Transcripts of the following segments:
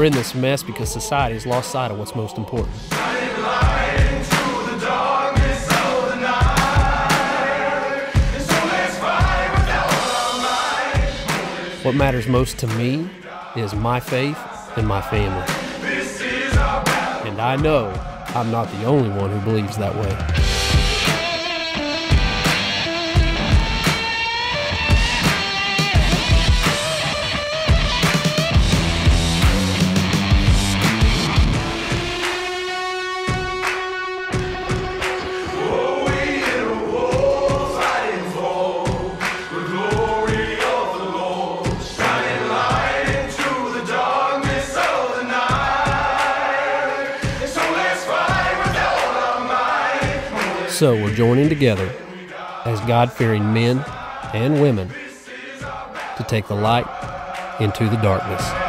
We're in this mess because society has lost sight of what's most important. What matters most to me is my faith and my family. And I know I'm not the only one who believes that way. So we're joining together as God fearing men and women to take the light into the darkness.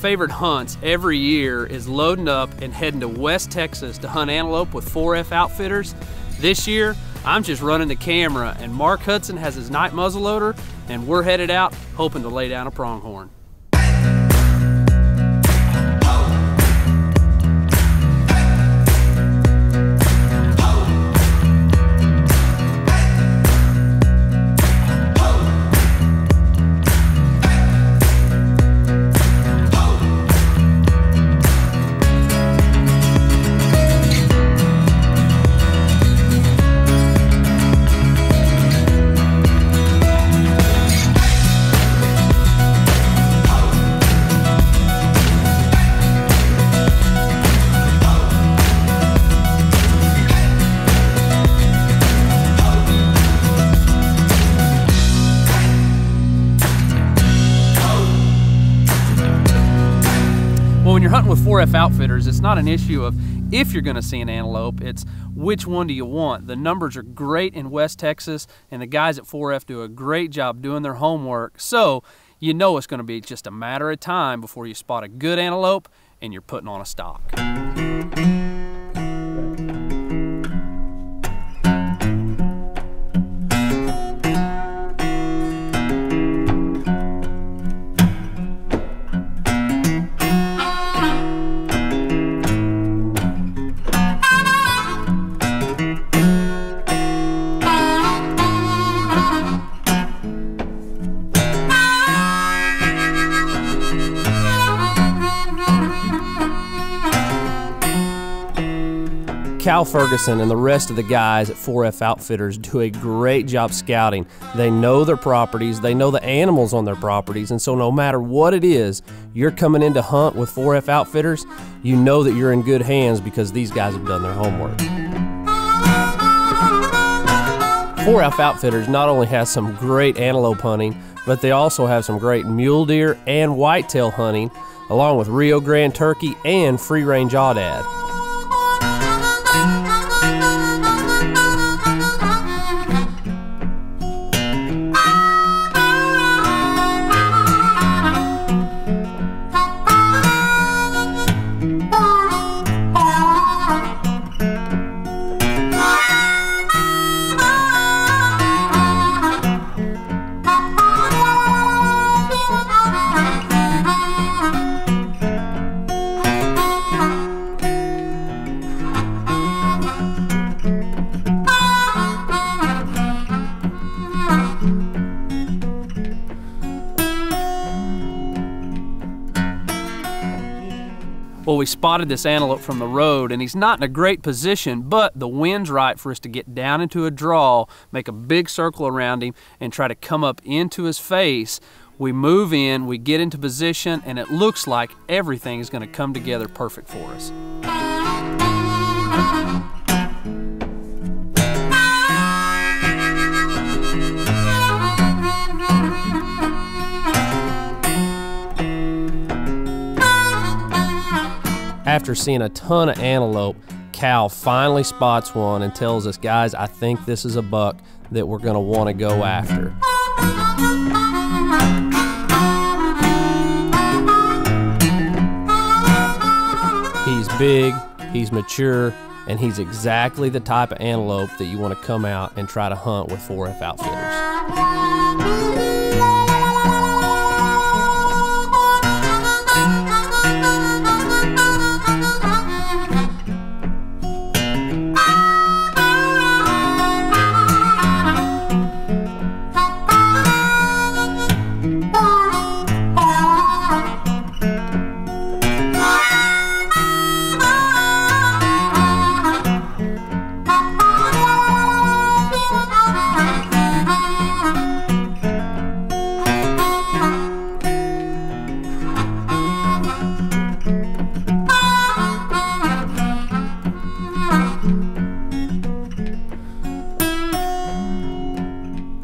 Favorite hunts every year is loading up and heading to West Texas to hunt antelope with 4F Outfitters. This year, I'm just running the camera and Mark Hudson has his Knight muzzleloader and we're headed out hoping to lay down a pronghorn. 4F Outfitters, it's not an issue of if you're going to see an antelope, it's which one do you want. The numbers are great in West Texas, and the guys at 4F do a great job doing their homework. So you know it's going to be just a matter of time before you spot a good antelope and you're putting on a stock. Cal Ferguson and the rest of the guys at 4F Outfitters do a great job scouting. They know their properties, they know the animals on their properties, and so no matter what it is, you're coming in to hunt with 4F Outfitters, you know that you're in good hands because these guys have done their homework. 4F Outfitters not only has some great antelope hunting, but they also have some great mule deer and whitetail hunting, along with Rio Grande turkey and free range aoudad. We spotted this antelope from the road, and he's not in a great position, but the wind's right for us to get down into a draw, make a big circle around him, and try to come up into his face. We move in, we get into position, and it looks like everything is going to come together perfect for us. After seeing a ton of antelope, Cal finally spots one and tells us, guys, I think this is a buck that we're going to want to go after. He's big, he's mature, and he's exactly the type of antelope that you want to come out and try to hunt with 4F outfitters.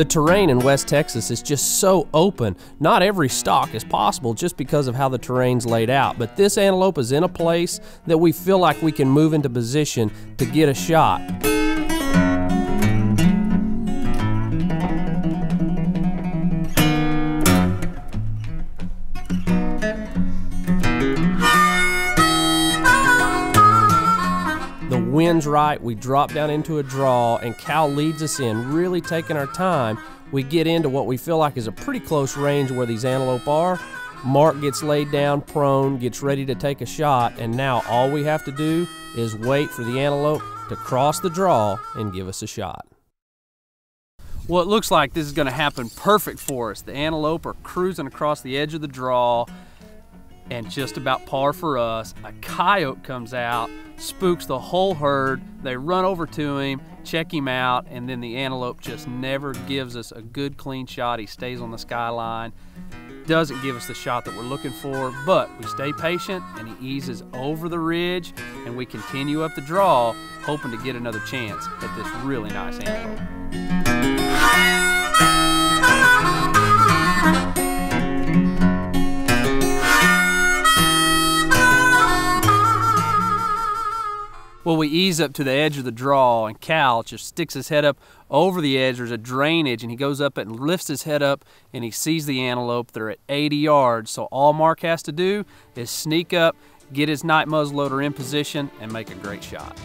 The terrain in West Texas is just so open. Not every stock is possible just because of how the terrain's laid out, but this antelope is in a place that we feel like we can move into position to get a shot. Right, we drop down into a draw, and Cal leads us in, really taking our time. We get into what we feel like is a pretty close range where these antelope are. Mark gets laid down prone, gets ready to take a shot, and now all we have to do is wait for the antelope to cross the draw and give us a shot. Well, it looks like this is going to happen perfect for us. The antelope are cruising across the edge of the draw and just about par for us. A coyote comes out, spooks the whole herd. They run over to him, check him out, and then the antelope just never gives us a good clean shot. He stays on the skyline, doesn't give us the shot that we're looking for, but we stay patient and he eases over the ridge and we continue up the draw, hoping to get another chance at this really nice antelope. Well, we ease up to the edge of the draw, and Cal just sticks his head up over the edge. There's a drainage, and he goes up and lifts his head up, and he sees the antelope. They're at 80 yards, so all Mark has to do is sneak up, get his Knight muzzleloader in position, and make a great shot.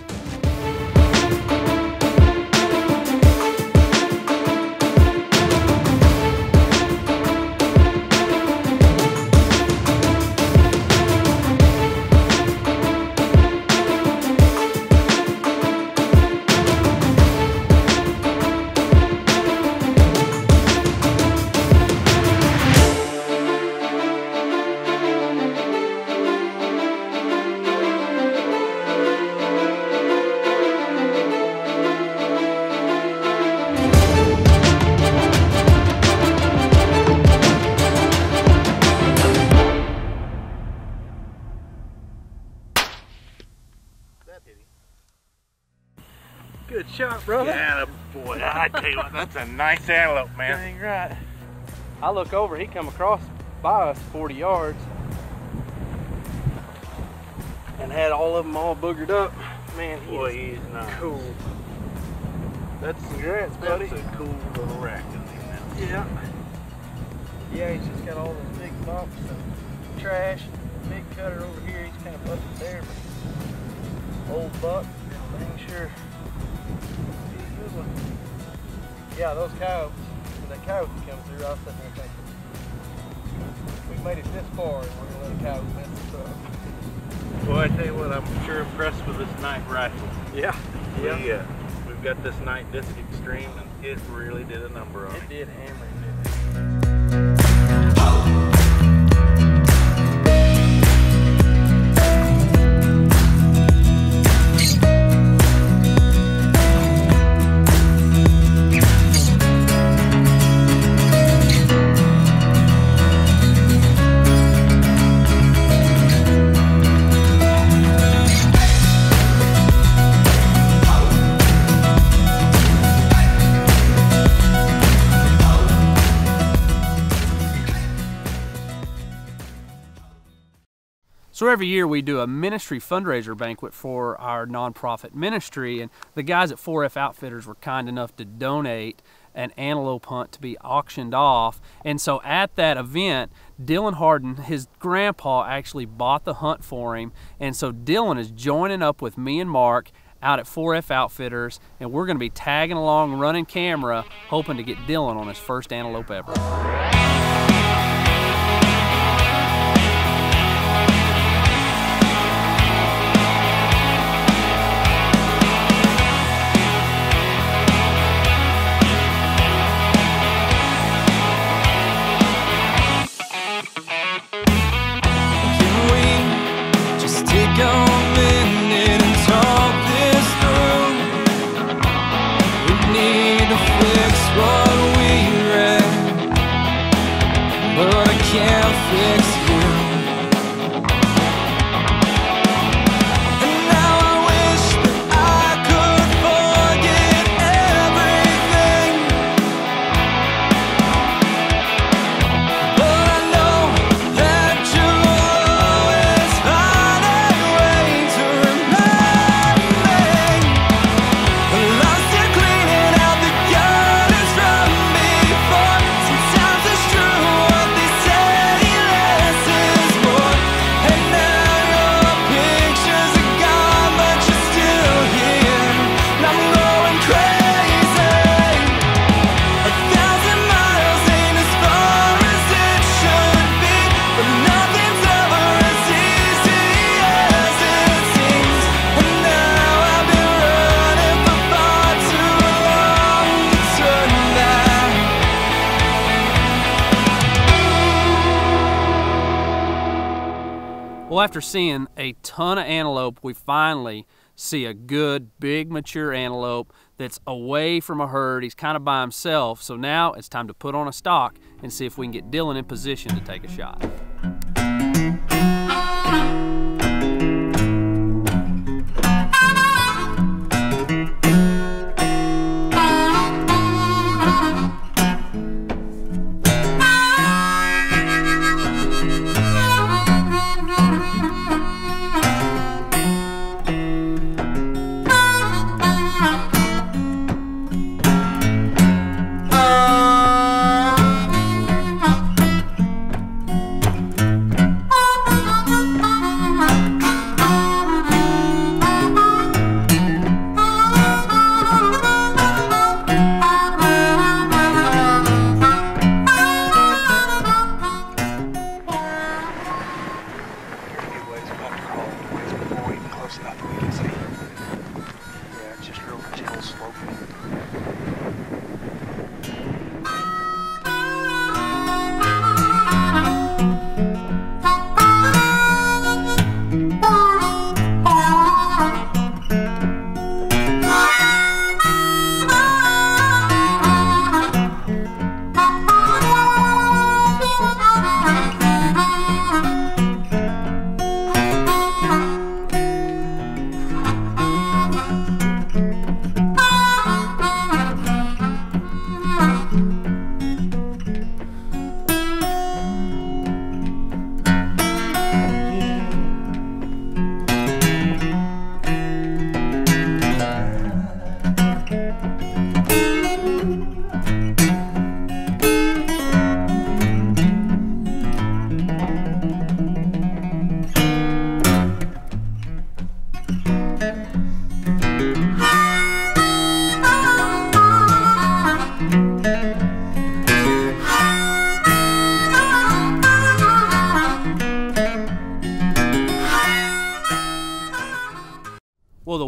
Boy, I tell you what, that's a nice antelope, man. Dang right. I look over, he come across by us 40 yards and had all of them all boogered up. Man, he Boy, is he's nice. cool. That's congrats, buddy. That's a cool little raccoon. Yeah. Yeah, he's just got all those big bumps and trash. Big cutter over here, he's kind of busted there, but old buck, dang sure. He's a good one. Yeah, those coyotes, when that coyote come through, I was sitting there thinking, we made it this far and we're gonna let a coyote mess us up. Boy, I tell you what, I'm sure impressed with this Knight rifle. Yeah. We, uh, we've got this Knight Disc Extreme, and it really did a number on it. It did hammer, didn't it? So every year we do a ministry fundraiser banquet for our nonprofit ministry, and the guys at 4F Outfitters were kind enough to donate an antelope hunt to be auctioned off. And so at that event, Dylan Harden, his grandpa actually bought the hunt for him. And so Dylan is joining up with me and Mark out at 4F Outfitters, and we're going to be tagging along, running camera, hoping to get Dylan on his first antelope ever. After seeing a ton of antelope, we finally see a good, big, mature antelope that's away from a herd. He's kind of by himself. So now it's time to put on a stock and see if we can get Dylan in position to take a shot.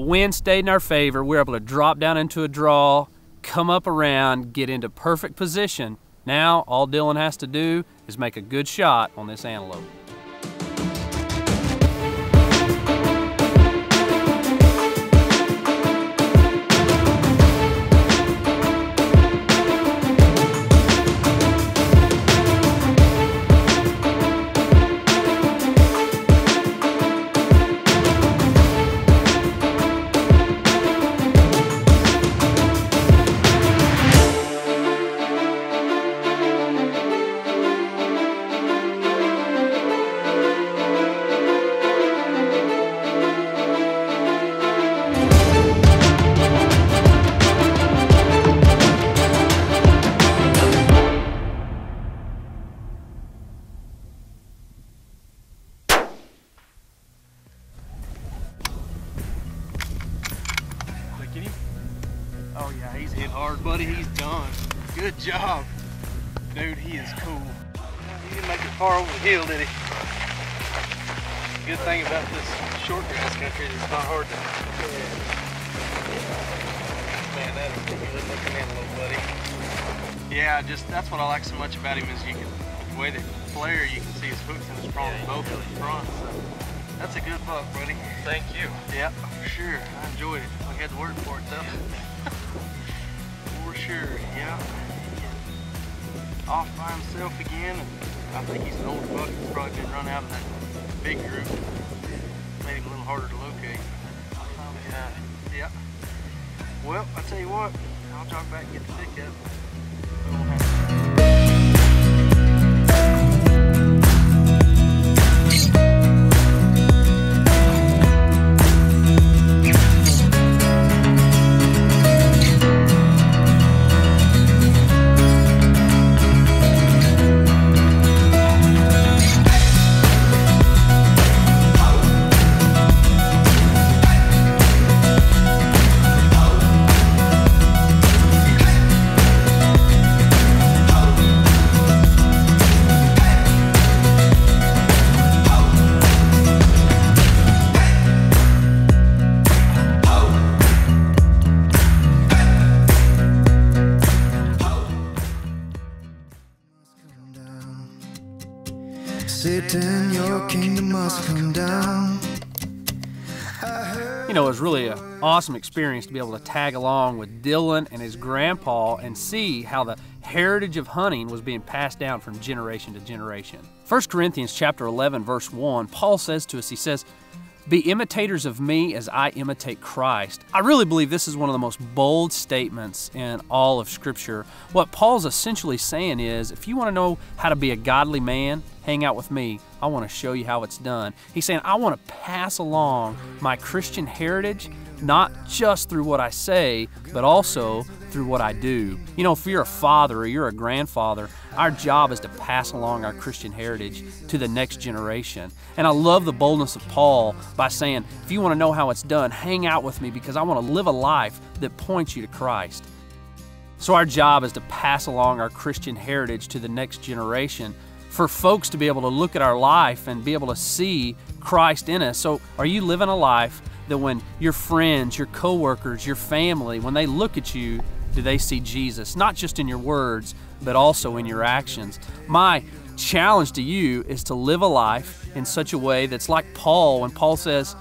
Wind stayed in our favor. We were able to drop down into a draw, come up around, get into perfect position. Now, all Dylan has to do is make a good shot on this antelope. Oh, buddy. He's done. Good job. Dude, he is cool. He didn't make it far over the hill, did he? Good thing about this short grass country is it's not hard to. Man, that is a good looking antelope, buddy. Yeah, just that's what I like so much about him is you can the way they flare, you can see his hooks and his prongs both in the front. So that's a good buck, buddy. Thank you. Yep, for sure. I enjoyed it. We had to work for it though. Sure, yeah. Off by himself again. I think he's an older buck. He's probably been run out of that big group. Made him a little harder to locate. Yeah. Yep. Well, I tell you what, I'll jog back and get the pickup. Awesome experience to be able to tag along with Dylan and his grandpa and see how the heritage of hunting was being passed down from generation to generation. 1 Corinthians chapter 11 verse 1, Paul says to us, he says, "Be imitators of me as I imitate Christ." I really believe this is one of the most bold statements in all of scripture. What Paul's essentially saying is, if you want to know how to be a godly man, hang out with me. I want to show you how it's done. He's saying, I want to pass along my Christian heritage, not just through what I say, but also through what I do. You know, if you're a father or you're a grandfather, our job is to pass along our Christian heritage to the next generation. And I love the boldness of Paul by saying, if you want to know how it's done, hang out with me because I want to live a life that points you to Christ. So, our job is to pass along our Christian heritage to the next generation for folks to be able to look at our life and be able to see Christ in us. So, are you living a life that when your friends, your coworkers, your family, when they look at you, do they see Jesus? Not just in your words, but also in your actions. My challenge to you is to live a life in such a way that's like Paul when Paul says,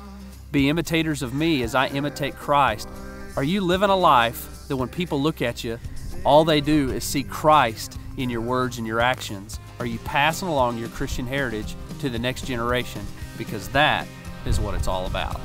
Be imitators of me as I imitate Christ. Are you living a life that when people look at you, all they do is see Christ in your words and your actions? Are you passing along your Christian heritage to the next generation? Because that is what it's all about.